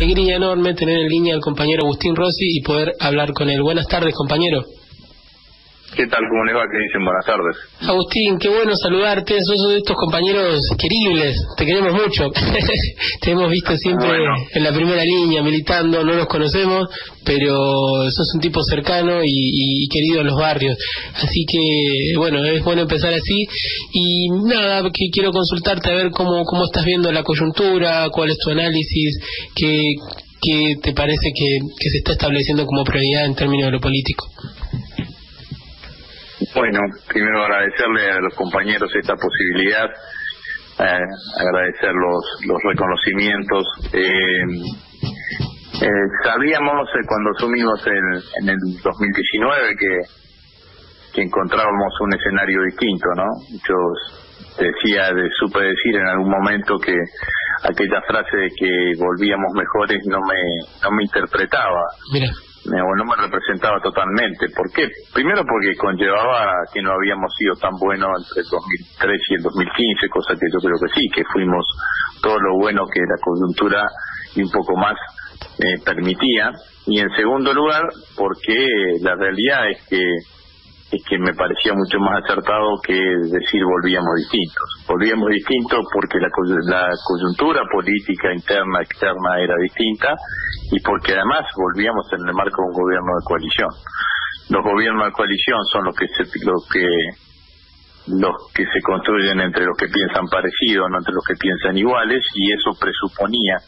Alegría enorme tener en línea al compañero Agustín Rossi y poder hablar con él. Buenas tardes, compañero. ¿Qué tal? ¿Cómo le va? ¿Qué dicen? Buenas tardes. Agustín, qué bueno saludarte. Sos de estos compañeros queribles. Te queremos mucho. Te hemos visto siempre en la primera línea militando. No nos conocemos, pero sos un tipo cercano y, querido en los barrios. Así que, bueno, es bueno empezar así. Y nada, que quiero consultarte a ver cómo, cómo estás viendo la coyuntura, cuál es tu análisis, qué, qué te parece que, que se está estableciendo como prioridad en términos de lo político. Bueno, primero agradecerle a los compañeros esta posibilidad, eh, agradecer los, los reconocimientos. Eh, eh, sabíamos cuando asumimos en, el 2019 que, que encontrábamos un escenario distinto, ¿no? Yo decía, de, supe decir en algún momento que aquella frase de que volvíamos mejores no me, no me interpretaba. Mira no me representaba totalmente. ¿Por qué? Primero porque conllevaba que no habíamos sido tan buenos entre el 2003 y el 2015, cosa que yo creo que sí, que fuimos todo lo bueno que la coyuntura y un poco más eh, permitía. Y en segundo lugar, porque la realidad es que es que me parecía mucho más acertado que decir volvíamos distintos. Volvíamos distintos porque la, la coyuntura política interna, externa era distinta y porque además volvíamos en el marco de un gobierno de coalición. Los gobiernos de coalición son los que se, los que los que se construyen entre los que piensan parecido, no entre los que piensan iguales, y eso presuponía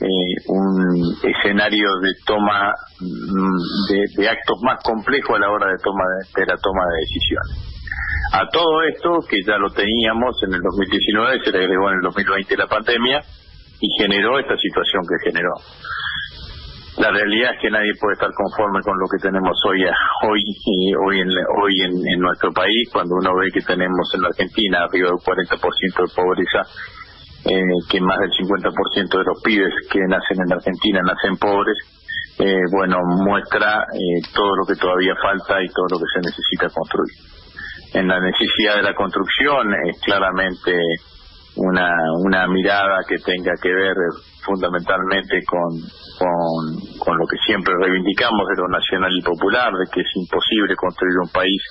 eh, un escenario de toma mm, de, actos más complejos a la hora de toma de, la toma de decisiones. A todo esto, que ya lo teníamos en el 2019, se le agregó en el 2020 la pandemia y generó esta situación que generó. La realidad es que nadie puede estar conforme con lo que tenemos hoy hoy hoy en hoy en, nuestro país cuando uno ve que tenemos en la Argentina arriba del 40% de pobreza eh, que más del 50% de los pibes que nacen en Argentina nacen pobres, eh, bueno, muestra eh, todo lo que todavía falta y todo lo que se necesita construir. En la necesidad de la construcción es claramente una, una mirada que tenga que ver fundamentalmente con, con, con lo que siempre reivindicamos de lo nacional y popular, de que es imposible construir un país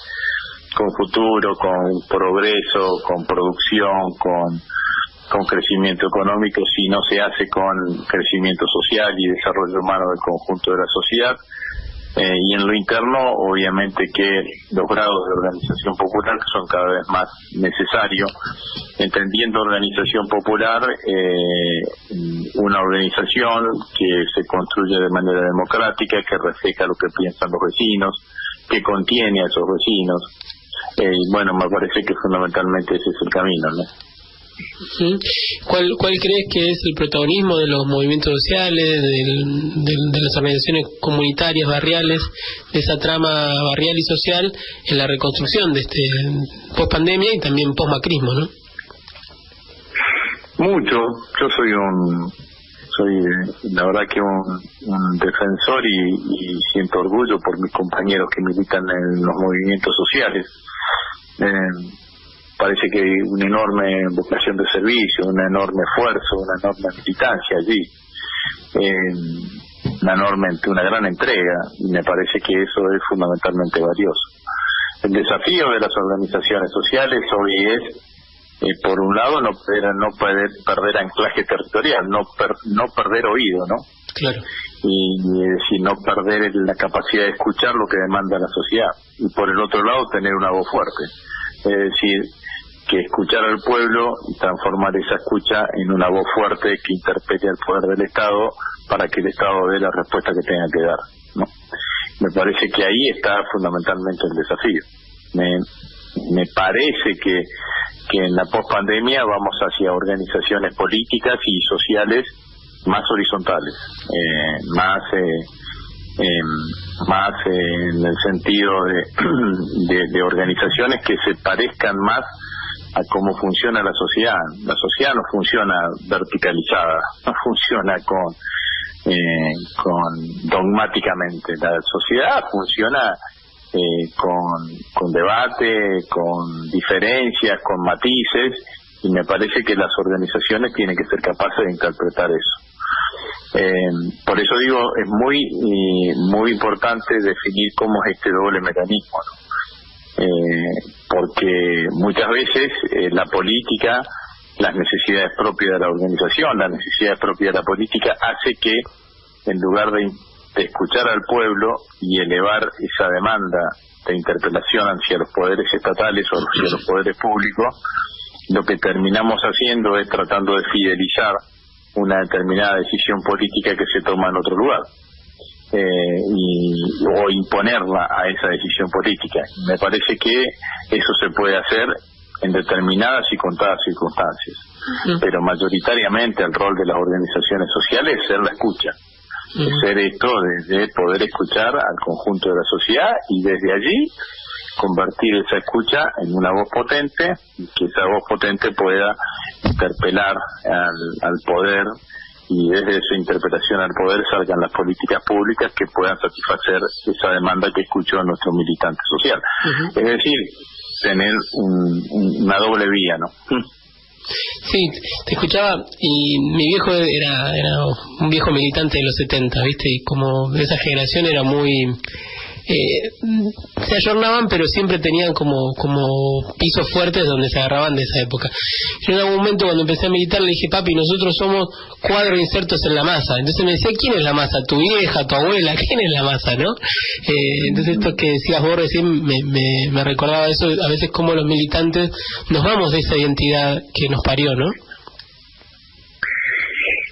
con futuro, con progreso, con producción, con con crecimiento económico si no se hace con crecimiento social y desarrollo humano del conjunto de la sociedad. Eh, y en lo interno, obviamente que los grados de organización popular son cada vez más necesarios, entendiendo organización popular, eh, una organización que se construye de manera democrática, que refleja lo que piensan los vecinos, que contiene a esos vecinos. Eh, y bueno, me parece que fundamentalmente ese es el camino, ¿no? ¿Cuál, ¿Cuál crees que es el protagonismo de los movimientos sociales, de las organizaciones comunitarias, barriales, de esa trama barrial y social en la reconstrucción de este post pandemia y también post macrismo, no? Mucho. Yo soy un soy la verdad que un, defensor y, y, siento orgullo por mis compañeros que militan en los movimientos sociales. Eh, parece que hay una enorme vocación de servicio, un enorme esfuerzo, una enorme militancia allí, eh, una enorme, una gran entrega, y me parece que eso es fundamentalmente valioso. El desafío de las organizaciones sociales hoy es, eh, por un lado, no perder, no perder, perder anclaje territorial, no, no perder oído, ¿no? Claro. Y, y decir, no perder la capacidad de escuchar lo que demanda la sociedad. Y por el otro lado, tener una voz fuerte. Es decir, que escuchar al pueblo y transformar esa escucha en una voz fuerte que interpele al poder del Estado para que el Estado dé la respuesta que tenga que dar. ¿no? Me parece que ahí está fundamentalmente el desafío. Me, me parece que, que en la pospandemia vamos hacia organizaciones políticas y sociales más horizontales, eh, más eh, em, más en el sentido de, de organizaciones que se parezcan más a cómo funciona la sociedad. La sociedad no funciona verticalizada, no funciona con, eh, con dogmáticamente. La sociedad funciona eh, con, con debate, con diferencias, con matices, y me parece que las organizaciones tienen que ser capaces de interpretar eso. Eh, por eso digo, es muy muy importante definir cómo es este doble mecanismo, eh, porque muchas veces eh, la política, las necesidades propias de la organización, las necesidades propias de la política, hace que en lugar de, escuchar al pueblo y elevar esa demanda de interpelación hacia los poderes estatales o hacia los poderes públicos, lo que terminamos haciendo es tratando de fidelizar una determinada decisión política que se toma en otro lugar. Eh, y, o imponerla a esa decisión política. Me parece que eso se puede hacer en determinadas y contadas circunstancias, pero mayoritariamente el rol de las organizaciones sociales es ser la escucha, es ser esto de, poder escuchar al conjunto de la sociedad y desde allí convertir esa escucha en una voz potente y que esa voz potente pueda interpelar al, al poder y desde su interpretación al poder salgan las políticas públicas que puedan satisfacer esa demanda que escuchó nuestro militante social. Es decir, tener una doble vía, ¿no? Sí, te escuchaba y mi viejo era, era un viejo militante de los 70, ¿viste? Y como de esa generación era muy eh, se ayornaban, pero siempre tenían como, como pisos fuertes donde se agarraban de esa época. Yo en algún momento cuando empecé a militar le dije, papi, nosotros somos cuadros insertos en la masa. Entonces me decía, ¿quién es la masa? ¿Tu vieja, tu abuela? ¿Quién es la masa, no? Eh, entonces esto que decías vos recién me, me, me recordaba eso, a veces como los militantes nos vamos de esa identidad que nos parió, ¿no?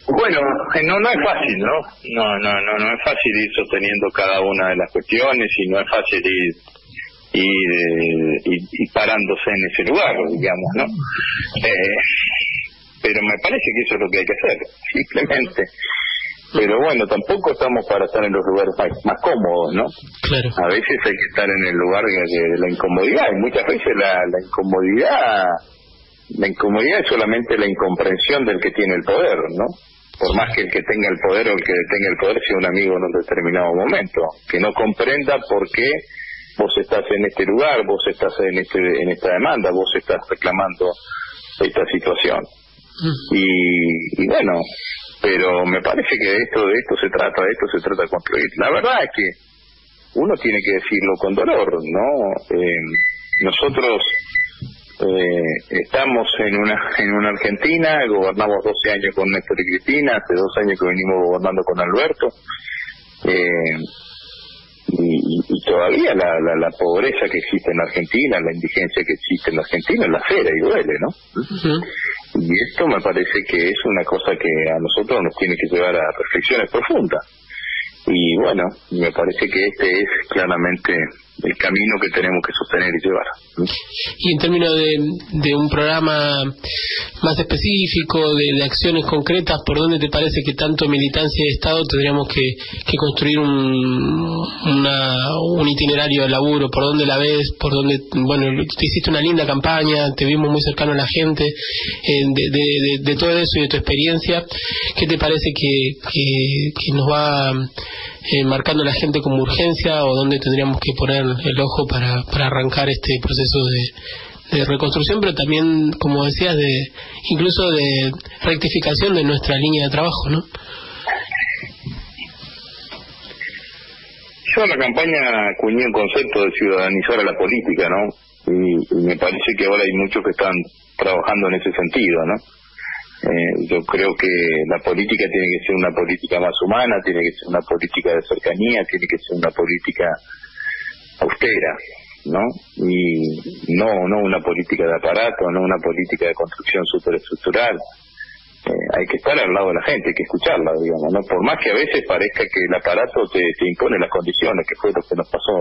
Bueno, eh, no no es fácil, ¿no? No, no, no, no es fácil ir sosteniendo cada una de las cuestiones y no es fácil ir ir, eh, parándose en ese lugar, digamos, ¿no? Eh, pero me parece que eso es lo que hay que hacer, simplemente. Pero bueno, tampoco estamos para estar en los lugares más, cómodos, ¿no? Claro. A veces hay que estar en el lugar de, la incomodidad y muchas veces la, la incomodidad la incomodidad es solamente la incomprensión del que tiene el poder, ¿no? Por más que el que tenga el poder o el que tenga el poder sea un amigo en un determinado momento, que no comprenda por qué vos estás en este lugar, vos estás en este en esta demanda, vos estás reclamando esta situación. Mm. Y, y bueno, pero me parece que de esto de esto se trata, de esto se trata de construir. La verdad es que uno tiene que decirlo con dolor, ¿no? Eh, nosotros eh, estamos en una en una Argentina, gobernamos 12 años con Néstor y Cristina, hace dos años que venimos gobernando con Alberto, eh, y, todavía la, la, pobreza que existe en Argentina, la indigencia que existe en Argentina, es la cera y duele, ¿no? Y esto me parece que es una cosa que a nosotros nos tiene que llevar a reflexiones profundas. Y bueno, me parece que este es claramente el camino que tenemos que sostener y llevar. Y en términos de, un programa más específico, de, acciones concretas, ¿por dónde te parece que tanto militancia y Estado tendríamos que, construir un, un itinerario de laburo? ¿Por dónde la ves? ¿Por dónde, bueno, te hiciste una linda campaña, te vimos muy cercano a la gente, eh, de, todo eso y de tu experiencia, ¿qué te parece que, que nos va eh, marcando la gente como urgencia o dónde tendríamos que poner el ojo para, para arrancar este proceso de, reconstrucción, pero también, como decías, de incluso de rectificación de nuestra línea de trabajo, ¿no? Yo en la campaña acuñé un concepto de ciudadanizar a la política, ¿no? y me parece que ahora hay muchos que están trabajando en ese sentido, ¿no? Eh, yo creo que la política tiene que ser una política más humana, tiene que ser una política de cercanía, tiene que ser una política austera, ¿no? Y no, no una política de aparato, no una política de construcción superestructural. Eh, hay que estar al lado de la gente, hay que escucharla, digamos, ¿no? Por más que a veces parezca que el aparato te, te impone las condiciones, que fue lo que nos pasó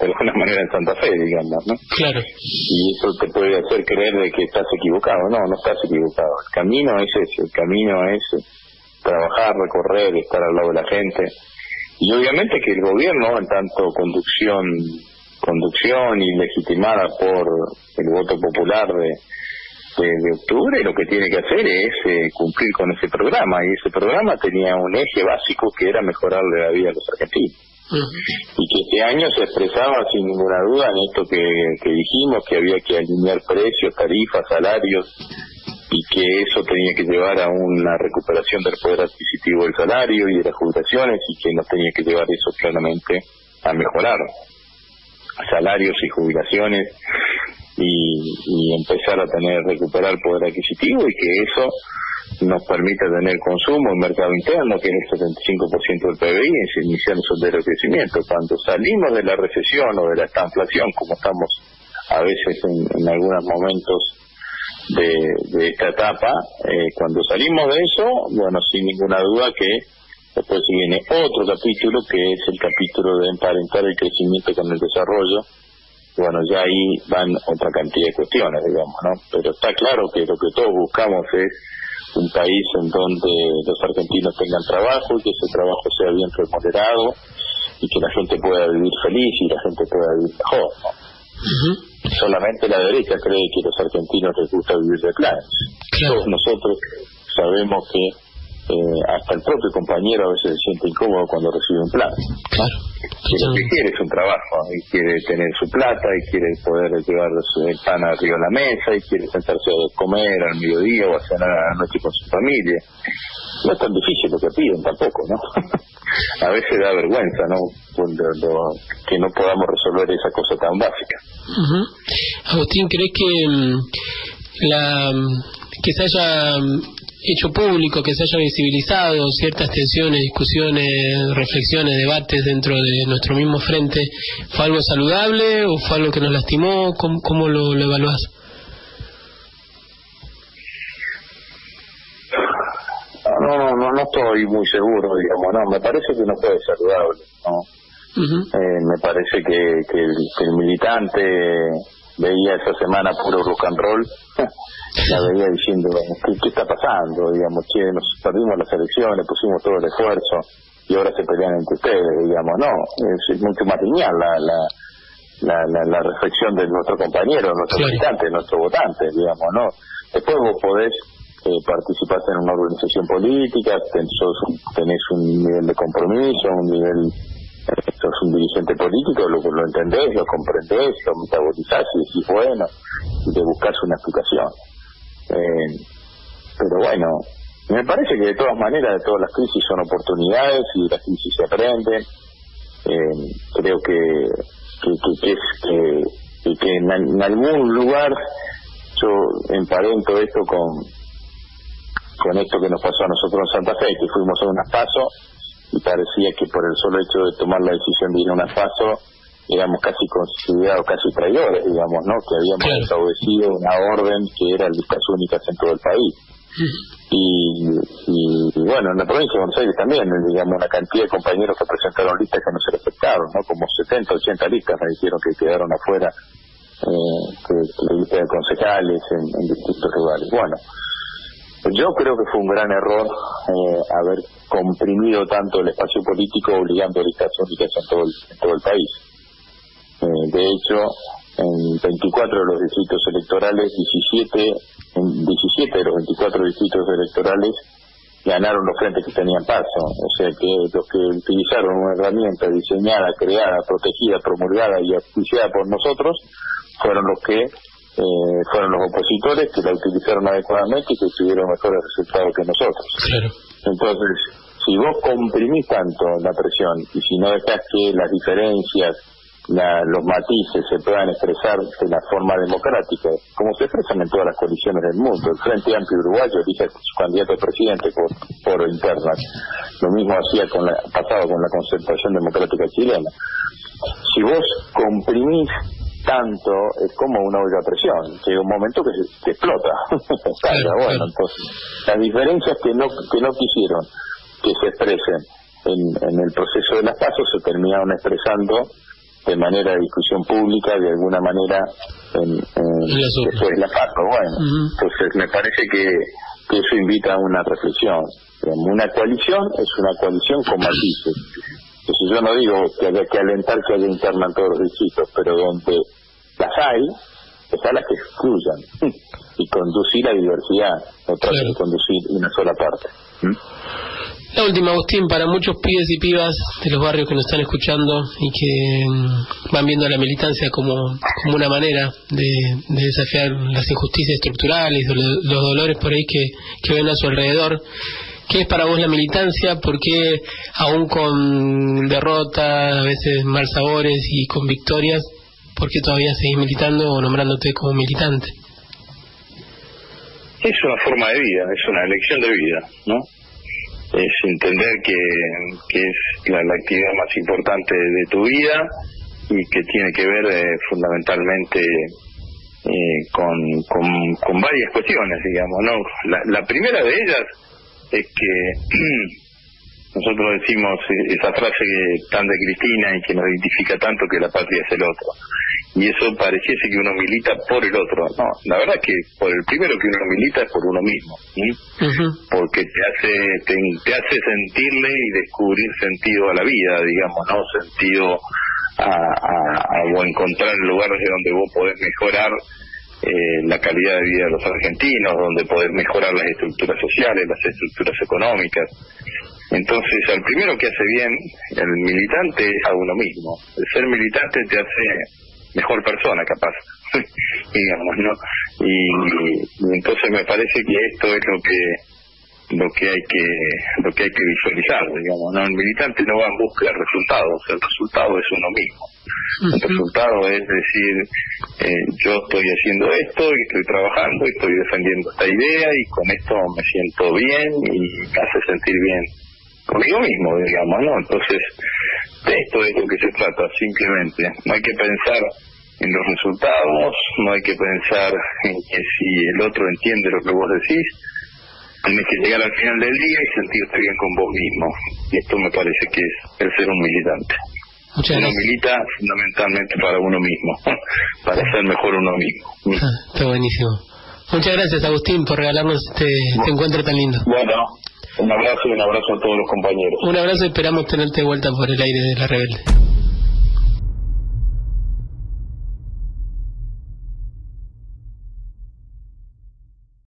de alguna manera en Santa Fe, digamos, ¿no? Claro. Y eso te puede hacer creer de que estás equivocado. No, no estás equivocado. El camino es ese, el camino es trabajar, recorrer, estar al lado de la gente. Y obviamente que el gobierno, en tanto conducción, conducción y legitimada por el voto popular de, de, octubre, lo que tiene que hacer es eh, cumplir con ese programa. Y ese programa tenía un eje básico que era mejorarle la vida a los argentinos. y que este año se expresaba sin ninguna duda en esto que, que dijimos, que había que alinear precios, tarifas, salarios, y que eso tenía que llevar a una recuperación del poder adquisitivo del salario y de las jubilaciones y que nos tenía que llevar eso claramente a mejorar salarios y jubilaciones y, empezar a tener recuperar poder adquisitivo y que eso nos permita tener consumo en mercado interno, que es el 75% del PBI, y se iniciar un sendero de crecimiento. Cuando salimos de la recesión o de la estanflación, como estamos a veces en algunos momentos de, esta etapa. Eh, cuando salimos de eso, bueno, sin ninguna duda que después viene otro capítulo que es el capítulo de emparentar el crecimiento con el desarrollo. Bueno, ya ahí van otra cantidad de cuestiones, digamos, ¿no? Pero está claro que lo que todos buscamos es un país en donde los argentinos tengan trabajo y que ese trabajo sea bien remunerado y que la gente pueda vivir feliz y la gente pueda vivir mejor, ¿no? Solamente la derecha cree que los argentinos les gusta vivir de planes. Todos nosotros sabemos que eh, hasta el propio compañero a veces se siente incómodo cuando recibe un plan. Claro. lo que quiere es un trabajo y quiere tener su plata y quiere poder llevar el pan arriba a la mesa y quiere sentarse a comer al mediodía o a cenar a la noche con su familia. No es tan difícil lo que piden tampoco, ¿no? a veces da vergüenza, ¿no? que no podamos resolver esa cosa tan básica. Agustín, ¿crees que mm, la que se haya mm, hecho público, que se haya visibilizado ciertas tensiones, discusiones, reflexiones, debates dentro de nuestro mismo frente, ¿fue algo saludable o fue algo que nos lastimó? ¿Cómo, lo, lo evaluás? No, no, no, no estoy muy seguro, digamos, no, me parece que no fue saludable, ¿no? Eh, me parece que, que, el, militante veía esa semana puro rock and roll, la veía diciendo, ¿qué, ¿qué, está pasando? Digamos, que nos perdimos las elecciones, pusimos todo el esfuerzo y ahora se pelean entre ustedes, digamos, no, es, mucho más lineal la, la, la, la, reflexión de nuestro compañero, nuestro militante, nuestro votante, digamos, ¿no? Después vos podés eh, participar en una organización política, tenés un nivel de compromiso, un nivel sos un dirigente político, lo, lo entendés, lo comprendés, lo metabolizás y decís, bueno, y te buscas una explicación. Eh, pero bueno, me parece que de todas maneras, de todas las crisis son oportunidades y de las crisis se aprenden. Eh, creo que, que, que, es, que, que en, en, algún lugar yo emparento esto con con esto que nos pasó a nosotros en Santa Fe, que fuimos a unas pasos y parecía que por el solo hecho de tomar la decisión de ir a una paso éramos casi considerados casi traidores, digamos, ¿no? Que habíamos desobedecido una orden que era listas únicas en todo el país. Y, y, bueno, en la provincia de Buenos Aires también, digamos, una cantidad de compañeros que presentaron listas que no se respetaron, ¿no? Como 70, 80 listas me dijeron que quedaron afuera, eh, que, listas de concejales en, en distintos lugares. Bueno, yo creo que fue un gran error eh, haber comprimido tanto el espacio político obligando a listas únicas en todo el, en todo el país. Eh, de hecho, en 24 de los distritos electorales, 17, en 17 de los 24 distritos electorales ganaron los frentes que tenían paso. O sea que los que utilizaron una herramienta diseñada, creada, protegida, promulgada y auspiciada por nosotros fueron los que eh, fueron los opositores que la utilizaron adecuadamente y que tuvieron mejores resultados que nosotros. Entonces, si vos comprimís tanto la presión y si no dejas que las diferencias, los matices se puedan expresar de la forma democrática, como se expresan en todas las coaliciones del mundo. El Frente Amplio Uruguayo elige su candidato a presidente por, por internas. Lo mismo hacía con la, pasado con la concentración democrática chilena. Si vos comprimís tanto es como una olla a presión llega un momento que, se, explota. Bueno entonces las diferencias que no que no quisieron que se expresen en, en el proceso de las pasos se terminaron expresando de manera de discusión pública de alguna manera en, después de la paso bueno. Entonces me parece que, que eso invita a una reflexión. Una coalición es una coalición con matices entonces yo no digo que haya que alentar que haya interna en todos los distritos, pero donde las hay, es las que excluyan y conducir a diversidad, no tratar de conducir una sola parte. La última, Agustín, para muchos pibes y pibas de los barrios que nos están escuchando y que mm, van viendo la militancia como, como una manera de, desafiar las injusticias estructurales, los, dolores por ahí que, que ven a su alrededor, ¿Qué es para vos la militancia? ¿Por qué aún con derrotas, a veces mal sabores y con victorias, por qué todavía seguís militando o nombrándote como militante? Es una forma de vida, es una elección de vida, ¿no? Es entender que, es la, actividad más importante de tu vida y que tiene que ver eh, fundamentalmente eh, con, con, varias cuestiones, digamos, ¿no? la primera de ellas es que nosotros decimos esa frase tan de Cristina y que nos identifica tanto que la patria es el otro. Y eso pareciese que uno milita por el otro. No, la verdad que por el primero que uno milita es por uno mismo. Porque te hace, te, hace sentirle y descubrir sentido a la vida, digamos, ¿no? Sentido a, a, encontrar lugares donde vos podés mejorar eh, la calidad de vida de los argentinos, donde poder mejorar las estructuras sociales, las estructuras económicas. Entonces, al primero que hace bien el militante es a uno mismo. El ser militante te hace mejor persona, capaz, digamos, ¿no? Y, entonces me parece que esto es lo que lo que hay que lo que hay que visualizar digamos no el militante no va en busca de resultados el resultado es uno mismo el resultado es decir, eh, yo estoy haciendo esto y estoy trabajando y estoy defendiendo esta idea y con esto me siento bien y me hace sentir bien conmigo mismo, digamos, ¿no? Entonces, de esto es lo que se trata, simplemente. No hay que pensar en los resultados, no hay que pensar en que si el otro entiende lo que vos decís, tienes que llegar al final del día y sentirte bien con vos mismo. Y esto me parece que es el ser un militante uno milita fundamentalmente para uno mismo, para ser mejor uno mismo. Ah, está buenísimo. Muchas gracias, Agustín, por regalarnos este, este encuentro tan lindo. Bueno, un abrazo y un abrazo a todos los compañeros. Un abrazo y esperamos tenerte de vuelta por el aire de la rebelde.